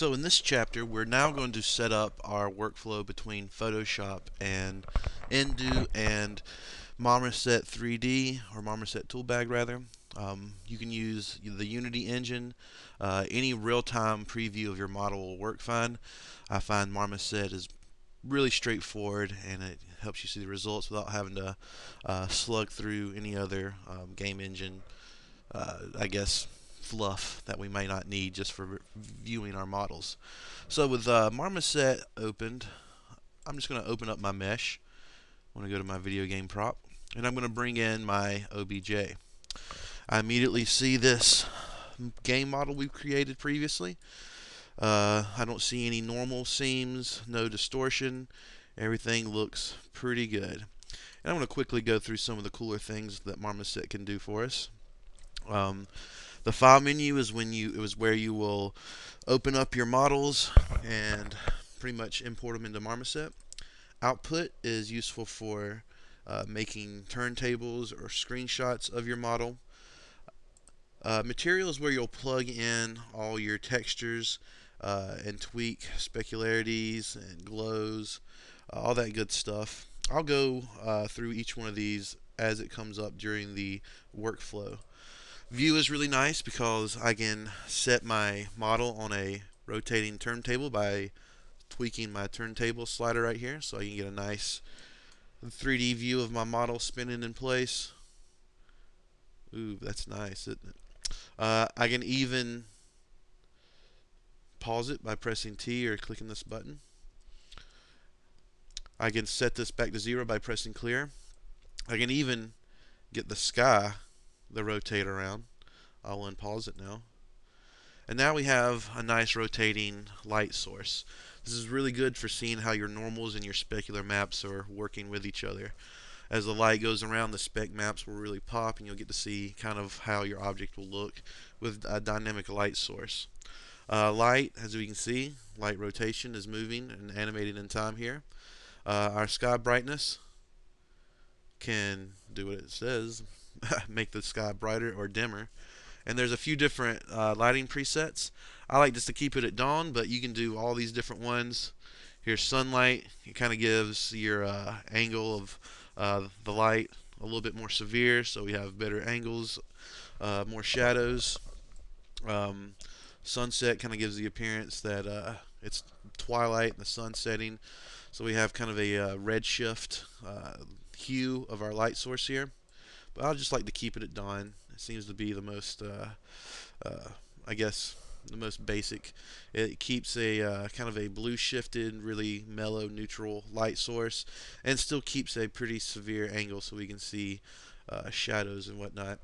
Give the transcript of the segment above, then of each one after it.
So in this chapter, we're now going to set up our workflow between Photoshop and nDO and Marmoset 3D, or Marmoset Toolbag rather. Um, you can use the Unity engine. Uh, any real-time preview of your model will work fine. I find Marmoset is really straightforward and it helps you see the results without having to uh, slug through any other um, game engine, uh, I guess, fluff that we may not need just for viewing our models. So with uh, Marmoset opened, I'm just going to open up my mesh. I'm going to go to my video game prop, and I'm going to bring in my OBJ. I immediately see this game model we've created previously. Uh, I don't see any normal seams, no distortion. Everything looks pretty good. And I'm going to quickly go through some of the cooler things that Marmoset can do for us. Um, the file menu is when you it was where you will open up your models and pretty much import them into Marmoset. Output is useful for uh, making turntables or screenshots of your model. Uh, material is where you'll plug in all your textures uh, and tweak specularities and glows, uh, all that good stuff. I'll go uh, through each one of these as it comes up during the workflow. View is really nice because I can set my model on a rotating turntable by tweaking my turntable slider right here so I can get a nice 3D view of my model spinning in place. Ooh, that's nice, isn't it? Uh, I can even pause it by pressing T or clicking this button. I can set this back to zero by pressing clear. I can even get the sky the rotate around. I'll unpause it now. And now we have a nice rotating light source. This is really good for seeing how your normals and your specular maps are working with each other. As the light goes around, the spec maps will really pop and you'll get to see kind of how your object will look with a dynamic light source. Uh, light, as we can see, light rotation is moving and animated in time here. Uh, our sky brightness can do what it says, make the sky brighter or dimmer. And there's a few different uh, lighting presets. I like just to keep it at dawn, but you can do all these different ones. Here's sunlight. It kind of gives your uh, angle of uh, the light a little bit more severe, so we have better angles, uh, more shadows. Um, sunset kind of gives the appearance that uh, it's twilight and the sun setting. So we have kind of a uh, red shift hue of our light source here. But I just like to keep it at dawn. It seems to be the most, uh, uh, I guess, the most basic. It keeps a uh, kind of a blue shifted, really mellow, neutral light source, and still keeps a pretty severe angle so we can see uh, shadows and whatnot.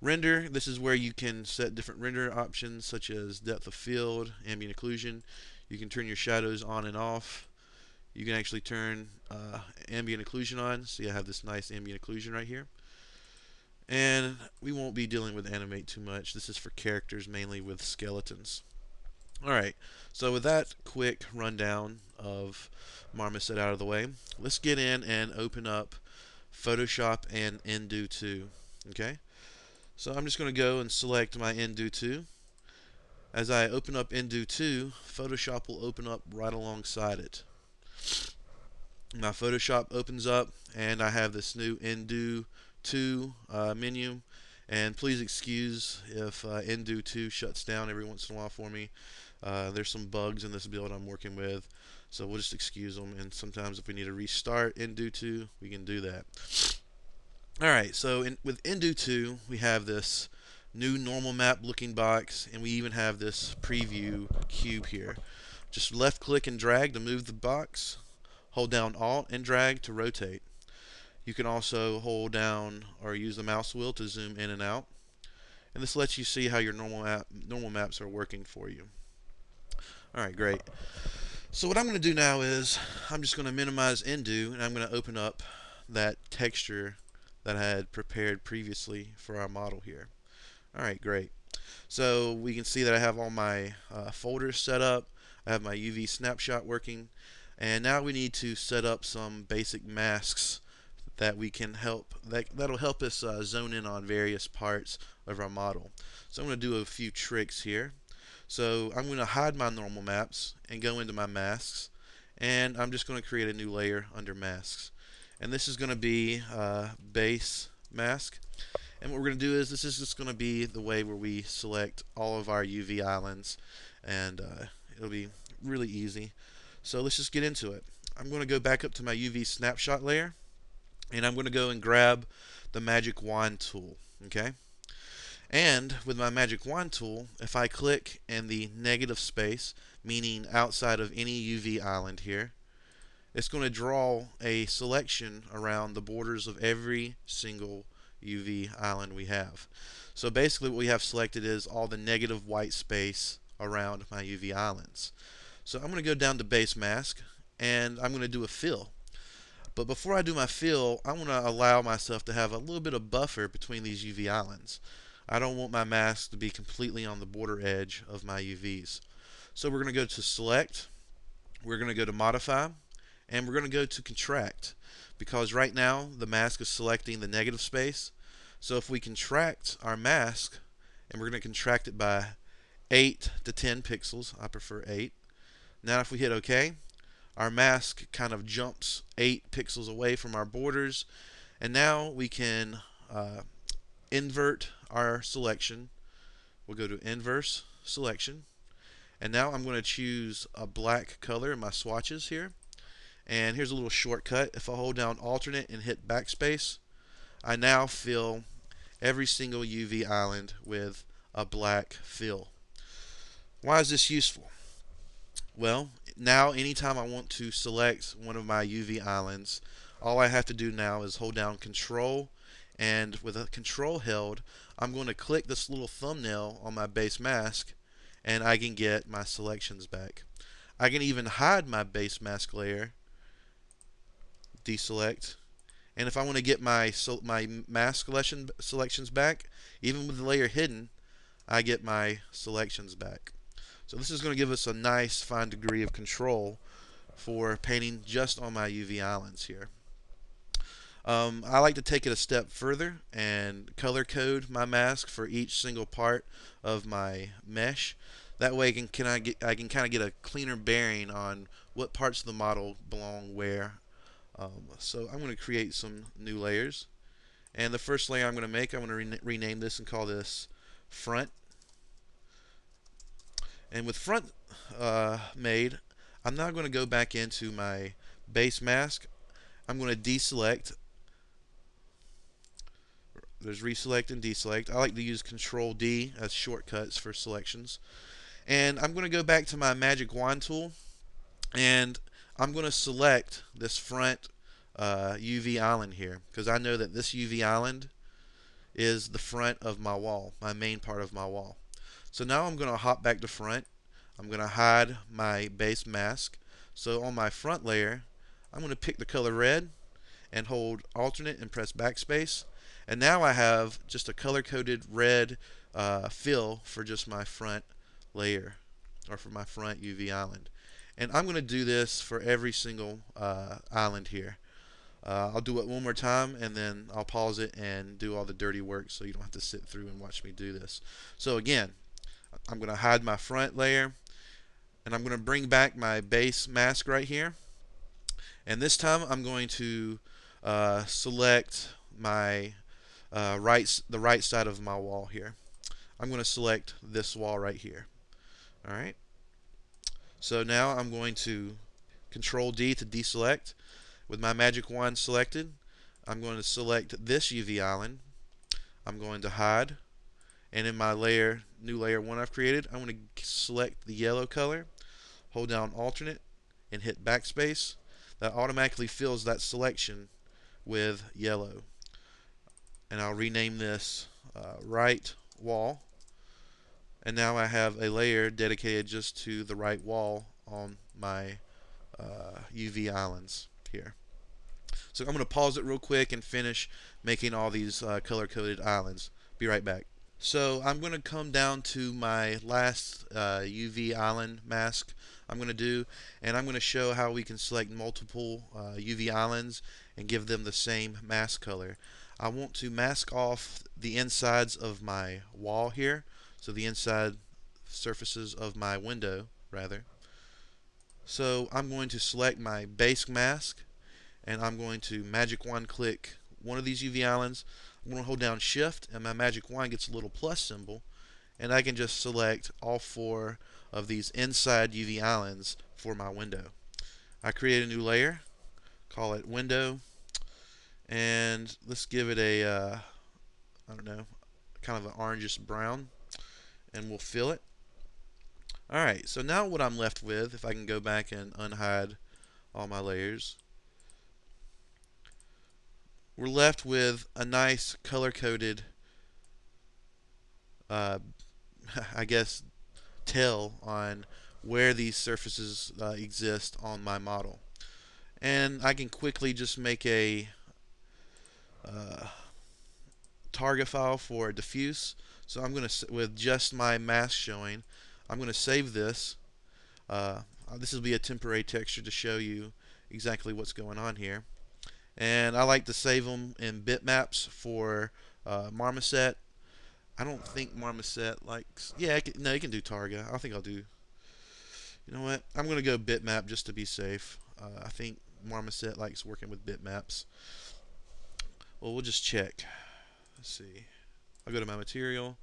Render, this is where you can set different render options such as depth of field, ambient occlusion. You can turn your shadows on and off. You can actually turn uh, ambient occlusion on, so you have this nice ambient occlusion right here. And we won't be dealing with animate too much. This is for characters mainly with skeletons. Alright, so with that quick rundown of Marmoset out of the way, let's get in and open up Photoshop and nDO 2. Okay, so I'm just going to go and select my nDO 2. As I open up nDO 2, Photoshop will open up right alongside it. My Photoshop opens up and I have this new nDO 2 uh, menu. And please excuse if uh, nDO 2 shuts down every once in a while for me. Uh, there's some bugs in this build I'm working with, so we'll just excuse them. And sometimes if we need to restart nDO 2, we can do that. Alright, so in, with nDO 2, we have this new normal map looking box, and we even have this preview cube here. Just left click and drag to move the box, hold down Alt and drag to rotate. You can also hold down or use the mouse wheel to zoom in and out. And this lets you see how your normal map, normal maps are working for you. Alright, great. So what I'm going to do now is I'm just going to minimize nDO and I'm going to open up that texture that I had prepared previously for our model here. Alright, great. So we can see that I have all my uh, folders set up. I have my UV snapshot working. And now we need to set up some basic masks that we can help that that'll help us uh, zone in on various parts of our model. So I'm going to do a few tricks here. So I'm going to hide my normal maps and go into my masks and I'm just going to create a new layer under masks. And this is going to be uh, base mask. And what we're going to do is this is just going to be the way where we select all of our UV islands and uh, it'll be really easy. So let's just get into it. I'm going to go back up to my UV snapshot layer and I'm going to go and grab the magic wand tool okay? And with my magic wand tool if I click in the negative space meaning outside of any UV island here it's going to draw a selection around the borders of every single UV island we have. So basically what we have selected is all the negative white space around my UV islands. So I'm going to go down to base mask and I'm going to do a fill but before I do my fill, I want to allow myself to have a little bit of buffer between these UV islands. I don't want my mask to be completely on the border edge of my UVs. So we're going to go to select, we're going to go to modify, and we're going to go to contract because right now the mask is selecting the negative space. So if we contract our mask, and we're going to contract it by 8 to 10 pixels, I prefer 8. Now if we hit OK, our mask kind of jumps 8 pixels away from our borders and now we can uh, invert our selection. We'll go to inverse selection and now I'm going to choose a black color in my swatches here. And here's a little shortcut. If I hold down alternate and hit backspace I now fill every single UV island with a black fill. Why is this useful well now anytime I want to select one of my UV islands all I have to do now is hold down control and with a control held I'm going to click this little thumbnail on my base mask and I can get my selections back. I can even hide my base mask layer deselect and if I want to get my my mask selection selections back even with the layer hidden I get my selections back so this is going to give us a nice fine degree of control for painting just on my UV islands here. Um, I like to take it a step further and color code my mask for each single part of my mesh. That way, I can, can I get I can kind of get a cleaner bearing on what parts of the model belong where. Um, so I'm going to create some new layers, and the first layer I'm going to make, I'm going to re rename this and call this front and with front uh, made, I'm now going to go back into my base mask. I'm going to deselect. There's reselect and deselect. I like to use Control D as shortcuts for selections. And I'm going to go back to my magic wand tool and I'm going to select this front uh, UV island here because I know that this UV island is the front of my wall, my main part of my wall. So now I'm going to hop back to front. I'm going to hide my base mask. So on my front layer, I'm going to pick the color red and hold alternate and press backspace. And now I have just a color-coded red uh, fill for just my front layer or for my front UV island. And I'm going to do this for every single uh, island here. Uh, I'll do it one more time and then I'll pause it and do all the dirty work so you don't have to sit through and watch me do this. So again, I'm going to hide my front layer and I'm going to bring back my base mask right here. And this time I'm going to uh, select my uh, right the right side of my wall here. I'm going to select this wall right here. Alright? So now I'm going to control D to deselect. With my magic wand selected I'm going to select this UV island. I'm going to hide. And in my layer new layer one I've created I'm going to select the yellow color hold down alternate and hit backspace that automatically fills that selection with yellow and I'll rename this uh, right wall and now I have a layer dedicated just to the right wall on my uh, UV islands here. So I'm going to pause it real quick and finish making all these uh, color-coded islands. Be right back. So I'm going to come down to my last uh, UV island mask I'm going to do and I'm going to show how we can select multiple uh, UV islands and give them the same mask color. I want to mask off the insides of my wall here so the inside surfaces of my window, rather. So I'm going to select my base mask and I'm going to magic wand click one of these UV islands. I'm going to hold down shift and my magic wand gets a little plus symbol and I can just select all four of these inside UV islands for my window. I create a new layer, call it window, and let's give it a uh, I don't know, kind of an orangish brown, and we'll fill it. Alright, so now what I'm left with, if I can go back and unhide all my layers, we're left with a nice color-coded, uh, I guess, tell on where these surfaces uh, exist on my model. And I can quickly just make a uh, targa file for diffuse. So I'm going to, with just my mask showing, I'm going to save this. Uh, this will be a temporary texture to show you exactly what's going on here. And I like to save them in bitmaps for uh, Marmoset. I don't think Marmoset likes. Yeah, can, no, you can do Targa. I think I'll do. You know what? I'm going to go bitmap just to be safe. Uh, I think Marmoset likes working with bitmaps. Well, we'll just check. Let's see. I'll go to my material.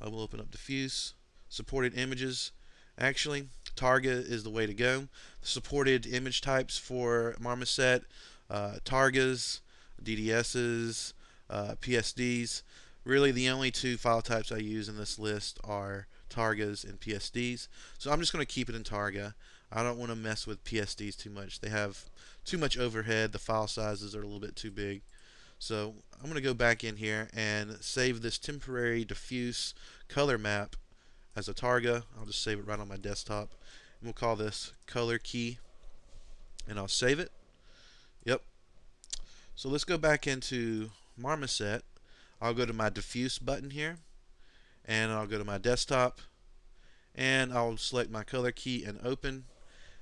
I will open up diffuse supported images. Actually, Targa is the way to go. Supported image types for Marmoset, uh, Targas, DDSs, uh, PSDs. Really, the only two file types I use in this list are Targas and PSDs. So I'm just going to keep it in Targa. I don't want to mess with PSDs too much. They have too much overhead. The file sizes are a little bit too big. So I'm going to go back in here and save this temporary diffuse color map as a targa. I'll just save it right on my desktop. And we'll call this color key. And I'll save it. So let's go back into Marmoset. I'll go to my diffuse button here. And I'll go to my desktop. And I'll select my color key and open.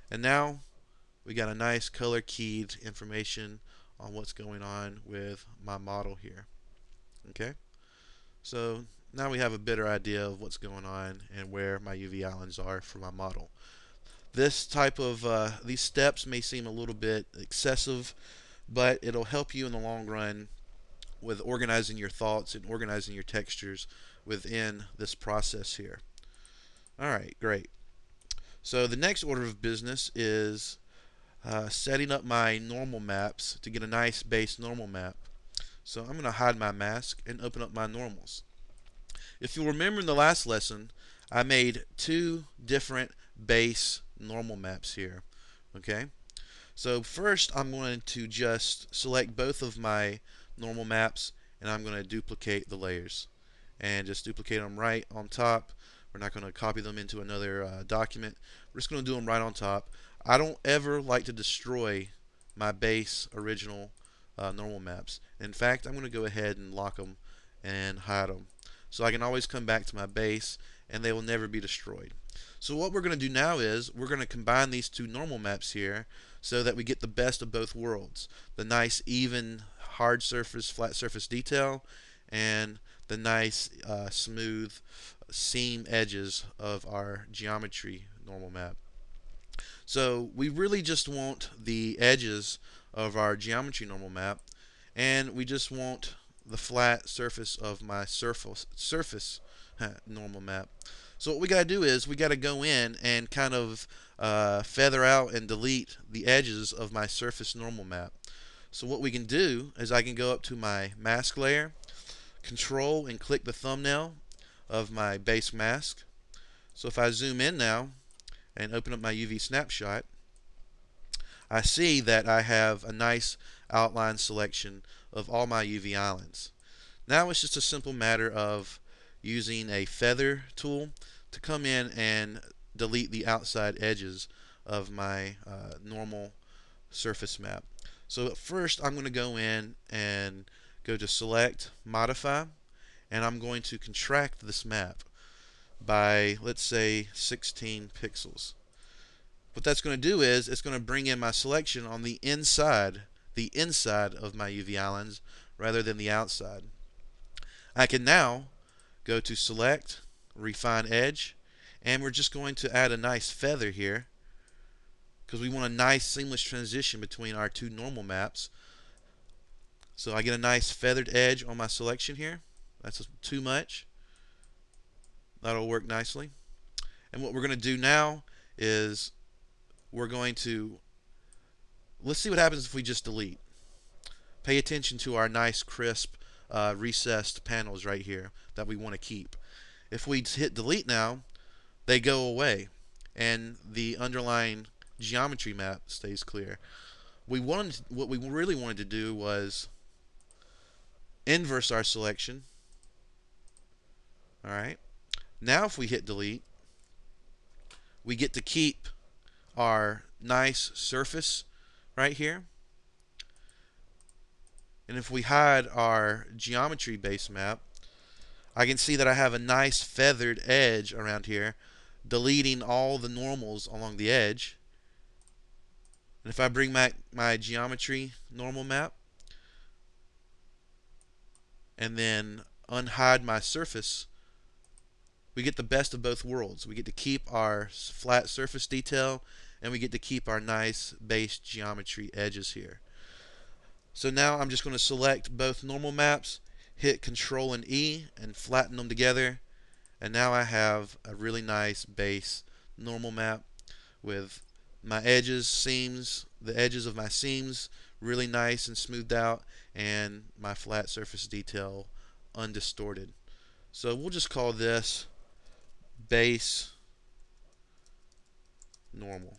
And now we got a nice color keyed information on what's going on with my model here. Okay. So now we have a better idea of what's going on and where my UV islands are for my model. This type of, uh, these steps may seem a little bit excessive, but it'll help you in the long run with organizing your thoughts and organizing your textures within this process here. Alright, great. So the next order of business is uh, setting up my normal maps to get a nice base normal map. So I'm going to hide my mask and open up my normals. If you remember in the last lesson, I made two different base normal maps here. Okay, so first I'm going to just select both of my normal maps and I'm going to duplicate the layers and just duplicate them right on top. We're not going to copy them into another uh, document. We're just going to do them right on top. I don't ever like to destroy my base original uh, normal maps. In fact, I'm going to go ahead and lock them and hide them so I can always come back to my base and they will never be destroyed. So what we're going to do now is we're going to combine these two normal maps here so that we get the best of both worlds. The nice even hard surface, flat surface detail and the nice uh, smooth seam edges of our geometry normal map. So we really just want the edges of our geometry normal map and we just want the flat surface of my surface surface normal map. So what we got to do is we got to go in and kind of uh, feather out and delete the edges of my surface normal map. So what we can do is I can go up to my mask layer, control and click the thumbnail of my base mask. So if I zoom in now and open up my UV snapshot, I see that I have a nice outline selection of all my UV islands. Now it's just a simple matter of using a feather tool to come in and delete the outside edges of my uh, normal surface map. So first I'm going to go in and go to select modify and I'm going to contract this map by let's say 16 pixels. What that's going to do is it's going to bring in my selection on the inside the inside of my UV islands rather than the outside. I can now go to select, refine edge and we're just going to add a nice feather here because we want a nice seamless transition between our two normal maps. So I get a nice feathered edge on my selection here. That's too much. That'll work nicely. And what we're going to do now is we're going to let's see what happens if we just delete. Pay attention to our nice crisp uh, recessed panels right here that we want to keep. If we hit delete now, they go away and the underlying geometry map stays clear. We wanted what we really wanted to do was inverse our selection. All right. Now if we hit delete, we get to keep our nice surface right here. And if we hide our geometry base map, I can see that I have a nice feathered edge around here, deleting all the normals along the edge. And if I bring back my geometry normal map, and then unhide my surface, we get the best of both worlds. We get to keep our flat surface detail and we get to keep our nice base geometry edges here. So now I'm just going to select both normal maps, hit Control and E and flatten them together and now I have a really nice base normal map with my edges, seams, the edges of my seams really nice and smoothed out and my flat surface detail undistorted. So we'll just call this base normal.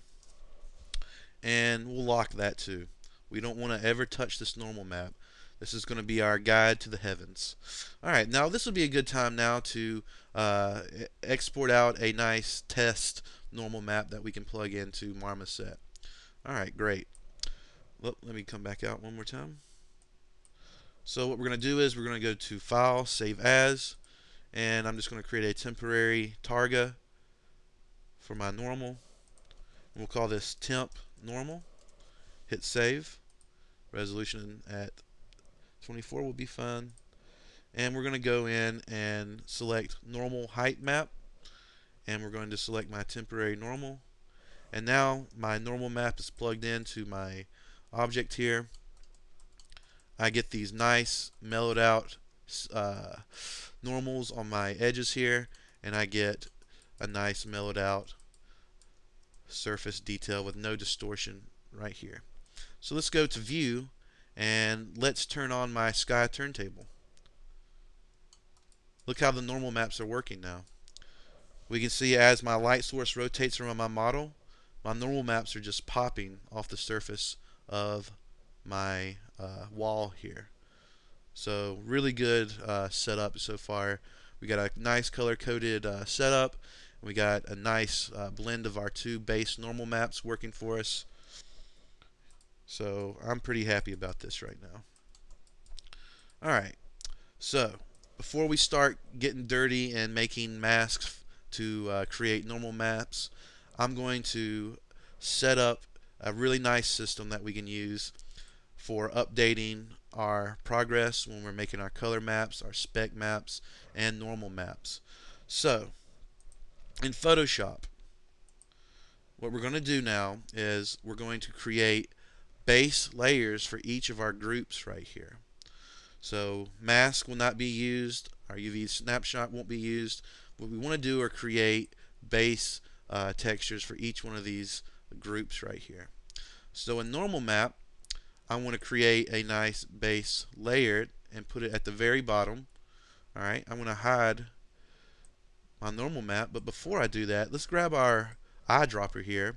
And we'll lock that too. We don't want to ever touch this normal map. This is going to be our guide to the heavens. Alright, now this would be a good time now to uh, export out a nice test normal map that we can plug into Marmoset. Alright, great. Well, let me come back out one more time. So what we're going to do is we're going to go to File, Save As, and I'm just going to create a temporary targa for my normal. We'll call this temp normal. Hit save. Resolution at 24 will be fine. And we're going to go in and select normal height map. And we're going to select my temporary normal. And now my normal map is plugged into my object here. I get these nice mellowed out uh, normals on my edges here and I get a nice mellowed out surface detail with no distortion right here. So let's go to view and let's turn on my sky turntable. Look how the normal maps are working now. We can see as my light source rotates around my model, my normal maps are just popping off the surface of my uh, wall here. So really good uh, setup so far. We got a nice color coded uh, setup. We got a nice uh, blend of our two base normal maps working for us. So I'm pretty happy about this right now. Alright, so before we start getting dirty and making masks to uh, create normal maps, I'm going to set up a really nice system that we can use for updating our progress when we're making our color maps, our spec maps, and normal maps. So, in Photoshop, what we're going to do now is we're going to create base layers for each of our groups right here. So mask will not be used, our UV snapshot won't be used. What we want to do are create base uh, textures for each one of these groups right here. So in normal map, I want to create a nice base layer and put it at the very bottom. Alright, I'm going to hide my normal map, but before I do that, let's grab our eyedropper here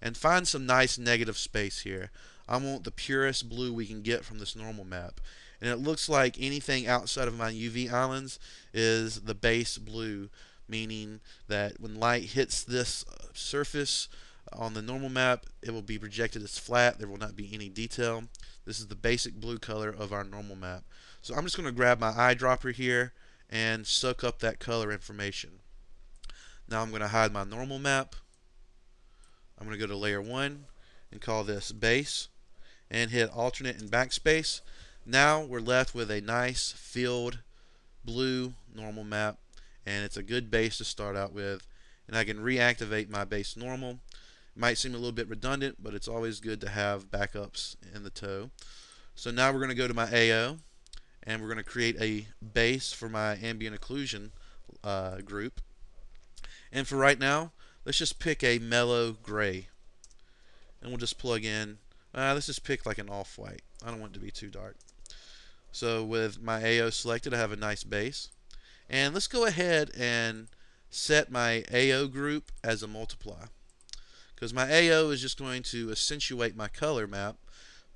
and find some nice negative space here. I want the purest blue we can get from this normal map. And it looks like anything outside of my UV islands is the base blue, meaning that when light hits this uh, surface on the normal map, it will be projected as flat. There will not be any detail. This is the basic blue color of our normal map. So I'm just going to grab my eyedropper here and soak up that color information. Now I'm going to hide my normal map. I'm going to go to layer 1 and call this base and hit alternate and backspace. Now we're left with a nice filled blue normal map and it's a good base to start out with. And I can reactivate my base normal. It might seem a little bit redundant, but it's always good to have backups in the tow. So now we're going to go to my AO, and we're going to create a base for my ambient occlusion uh, group. And for right now, let's just pick a mellow gray. And we'll just plug in, uh, let's just pick like an off-white. I don't want it to be too dark. So with my AO selected, I have a nice base. And let's go ahead and set my AO group as a multiply. Because my AO is just going to accentuate my color map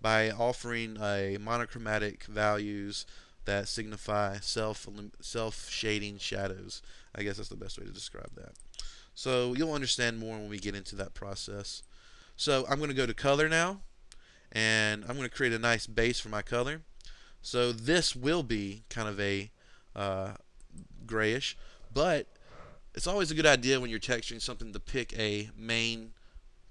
by offering a monochromatic values that signify self self shading shadows. I guess that's the best way to describe that. So you'll understand more when we get into that process. So I'm going to go to color now and I'm going to create a nice base for my color. So this will be kind of a uh, grayish, but it's always a good idea when you're texturing something to pick a main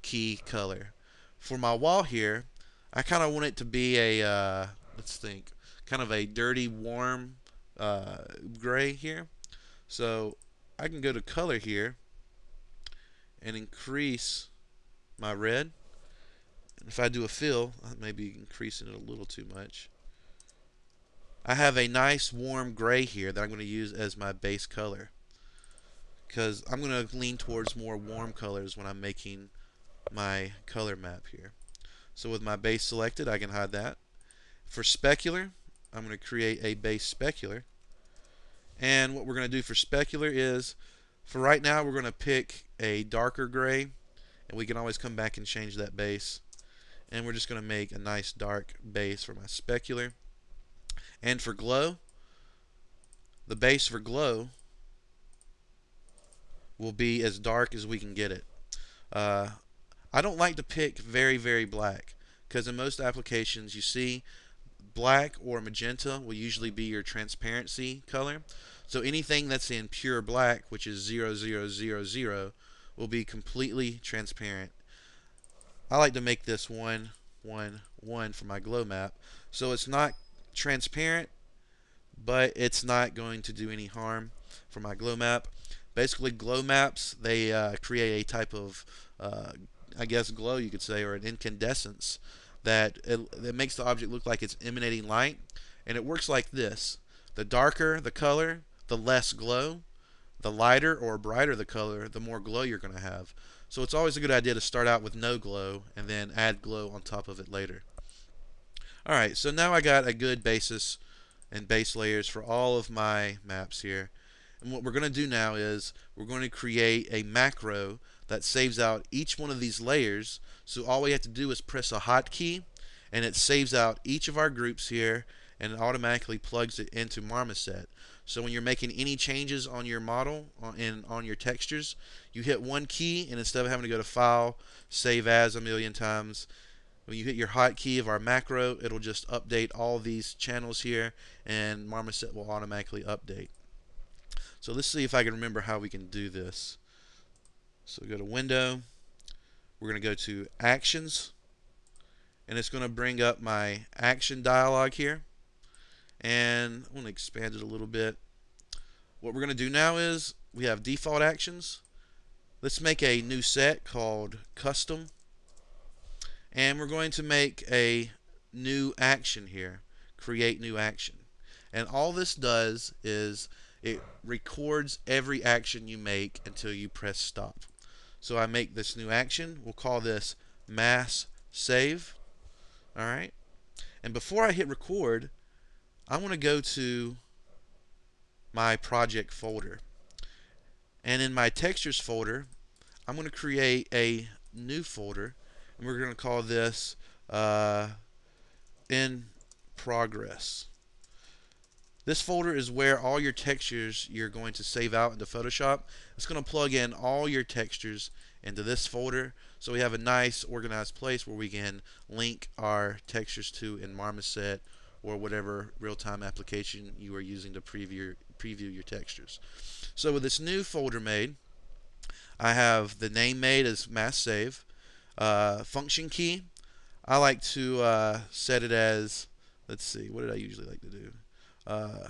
key color. For my wall here, I kind of want it to be a, uh, let's think, kind of a dirty, warm uh, gray here. So I can go to color here and increase my red. If I do a fill, I may be increasing it a little too much. I have a nice warm gray here that I'm going to use as my base color because I'm going to lean towards more warm colors when I'm making my color map here. So with my base selected, I can hide that. For specular, I'm going to create a base specular. And what we're going to do for specular is, for right now, we're going to pick a darker gray, and we can always come back and change that base. And we're just going to make a nice dark base for my specular. And for glow, the base for glow will be as dark as we can get it. Uh, I don't like to pick very, very black because in most applications you see black or magenta will usually be your transparency color. So anything that's in pure black, which is 0000, will be completely transparent. I like to make this 1, 1, 1 for my glow map. So it's not transparent, but it's not going to do any harm for my glow map. Basically, glow maps, they uh, create a type of, uh, I guess, glow, you could say, or an incandescence that it, that makes the object look like it's emanating light. And it works like this. The darker the color, the less glow. The lighter or brighter the color, the more glow you're going to have. So it's always a good idea to start out with no glow and then add glow on top of it later. Alright, so now I got a good basis and base layers for all of my maps here. And what we're going to do now is we're going to create a macro that saves out each one of these layers. So all we have to do is press a hotkey and it saves out each of our groups here and automatically plugs it into Marmoset. So when you're making any changes on your model uh, and on your textures, you hit one key and instead of having to go to File, Save As a million times, when you hit your hotkey of our macro, it'll just update all these channels here and Marmoset will automatically update. So let's see if I can remember how we can do this. So go to Window. We're going to go to Actions. And it's going to bring up my action dialog here. And I'm to expand it a little bit. What we're going to do now is we have default actions. Let's make a new set called Custom. And we're going to make a new action here create new action. And all this does is it records every action you make until you press stop. So I make this new action. We'll call this mass save. Alright and before I hit record I want to go to my project folder and in my textures folder I'm going to create a new folder and we're going to call this uh, in progress. This folder is where all your textures you're going to save out into Photoshop. It's going to plug in all your textures into this folder so we have a nice organized place where we can link our textures to in Marmoset or whatever real-time application you are using to preview preview your textures. So with this new folder made, I have the name made as mass save. Uh, function key, I like to uh, set it as, let's see, what did I usually like to do? Uh,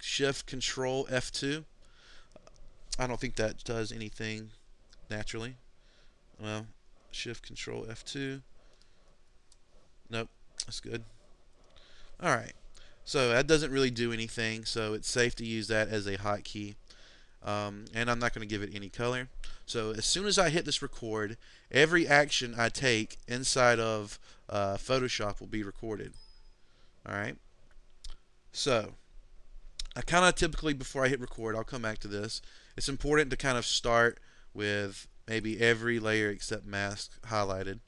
shift Control F2. I don't think that does anything naturally. Well, Shift Control F2. Nope, that's good. All right, so that doesn't really do anything, so it's safe to use that as a hotkey. Um, and I'm not going to give it any color. So as soon as I hit this record, every action I take inside of uh, Photoshop will be recorded. All right. So I kind of typically before I hit record, I'll come back to this. It's important to kind of start with maybe every layer except mask highlighted.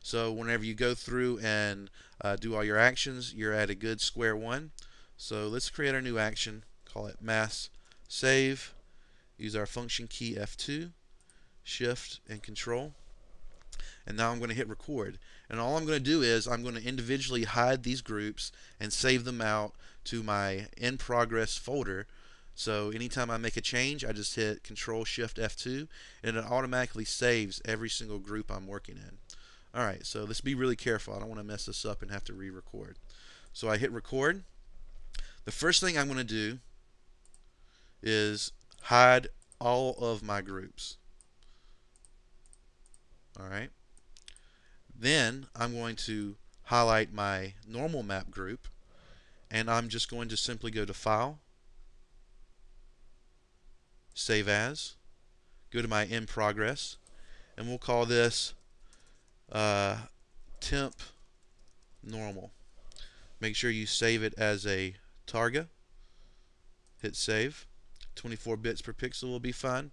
So whenever you go through and uh, do all your actions, you're at a good square one. So let's create our new action. Call it mass save. Use our function key F2 shift and control and now I'm going to hit record and all I'm going to do is I'm going to individually hide these groups and save them out to my in progress folder so anytime I make a change I just hit control shift F2 and it automatically saves every single group I'm working in alright so let's be really careful. I don't want to mess this up and have to re-record. So I hit record. The first thing I'm going to do is hide all of my groups. Alright. Then I'm going to highlight my normal map group and I'm just going to simply go to File, Save As, go to my In Progress, and we'll call this uh, Temp Normal. Make sure you save it as a Targa. Hit Save. 24 bits per pixel will be fine.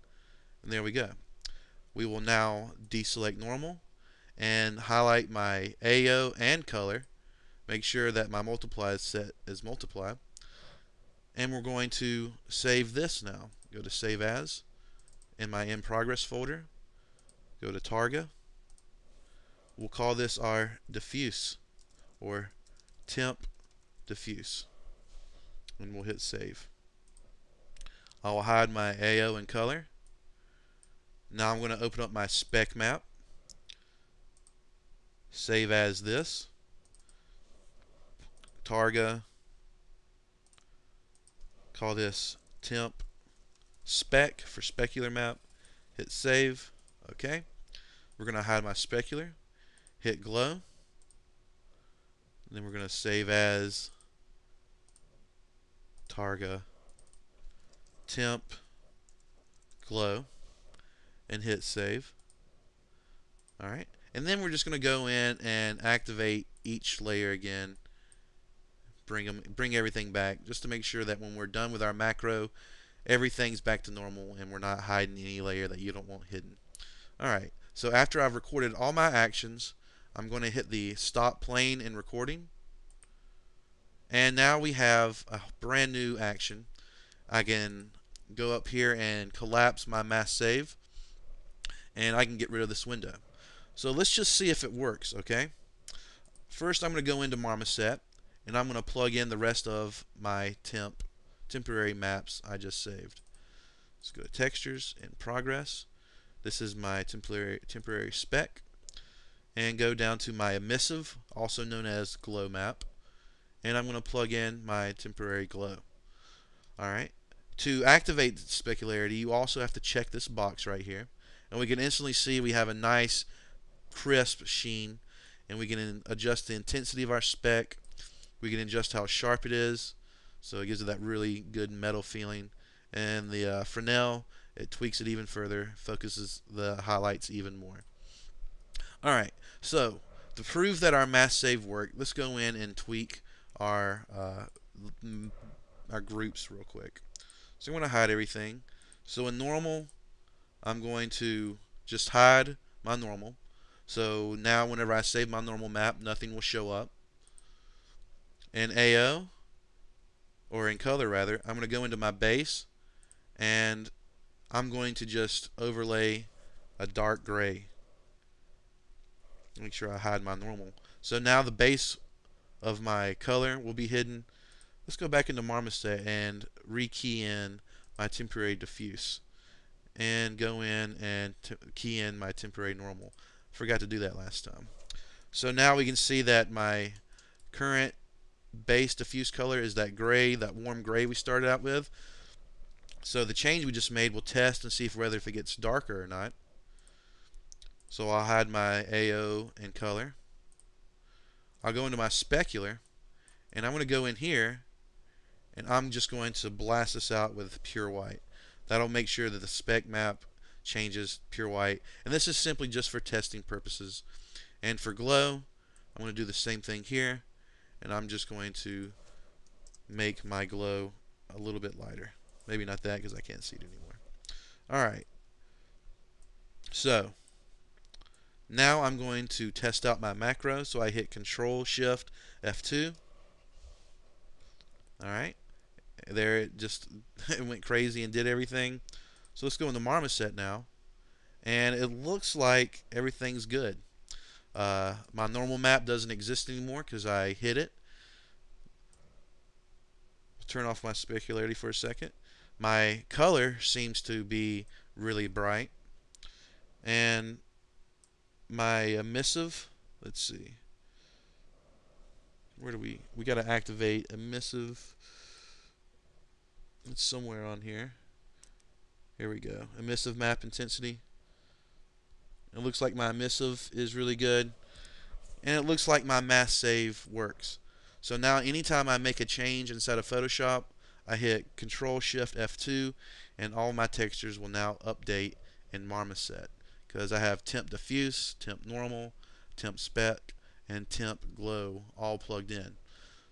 And there we go we will now deselect normal and highlight my AO and color make sure that my multiply is set as multiply and we're going to save this now go to save as in my in progress folder go to Targa we'll call this our diffuse or temp diffuse and we'll hit save I will hide my AO and color now I'm going to open up my spec map. Save as this. Targa. Call this temp spec for specular map. Hit save. Okay. We're going to hide my specular. Hit glow. And then we're going to save as Targa temp glow and hit save. Alright, and then we're just going to go in and activate each layer again. Bring them, bring everything back just to make sure that when we're done with our macro, everything's back to normal and we're not hiding any layer that you don't want hidden. Alright, so after I've recorded all my actions, I'm going to hit the stop playing and recording. And now we have a brand new action. I can go up here and collapse my mass save and I can get rid of this window. So let's just see if it works, okay? First I'm going to go into Marmoset and I'm going to plug in the rest of my temp temporary maps I just saved. Let's go to textures and progress. This is my temporary temporary spec and go down to my emissive, also known as glow map, and I'm going to plug in my temporary glow. Alright, to activate specularity, you also have to check this box right here and we can instantly see we have a nice crisp sheen and we can adjust the intensity of our spec. We can adjust how sharp it is so it gives it that really good metal feeling. And the uh, Fresnel it tweaks it even further focuses the highlights even more alright so to prove that our mass save work let's go in and tweak our uh, our groups real quick so I'm going to hide everything so in normal I'm going to just hide my normal. So now whenever I save my normal map, nothing will show up. In AO, or in color rather, I'm going to go into my base and I'm going to just overlay a dark gray. Make sure I hide my normal. So now the base of my color will be hidden. Let's go back into Marmoset and rekey in my temporary diffuse and go in and key in my temporary normal. Forgot to do that last time. So now we can see that my current base diffuse color is that gray, that warm gray we started out with. So the change we just made will test and see if whether if it gets darker or not. So I'll hide my AO and color. I'll go into my specular and I'm going to go in here and I'm just going to blast this out with pure white. That'll make sure that the spec map changes pure white. And this is simply just for testing purposes. And for glow, I'm going to do the same thing here. And I'm just going to make my glow a little bit lighter. Maybe not that because I can't see it anymore. Alright. So, now I'm going to test out my macro. So I hit Control Shift F2. Alright. There it just it went crazy and did everything. So let's go into Marmoset now. And it looks like everything's good. Uh, my normal map doesn't exist anymore because I hit it. Turn off my specularity for a second. My color seems to be really bright. And my emissive, let's see. Where do we, we got to activate emissive. It's somewhere on here. Here we go. Emissive map intensity. It looks like my emissive is really good. And it looks like my mass save works. So now anytime I make a change inside of Photoshop, I hit Control Shift F2 and all my textures will now update in Marmoset because I have temp diffuse, temp normal, temp spec, and temp glow all plugged in.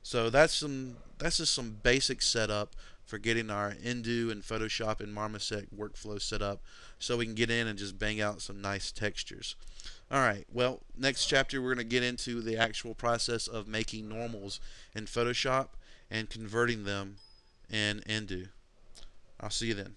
So that's some that's just some basic setup for getting our nDO and Photoshop and Marmoset workflow set up so we can get in and just bang out some nice textures. Alright, well, next chapter we're going to get into the actual process of making normals in Photoshop and converting them in nDO. I'll see you then.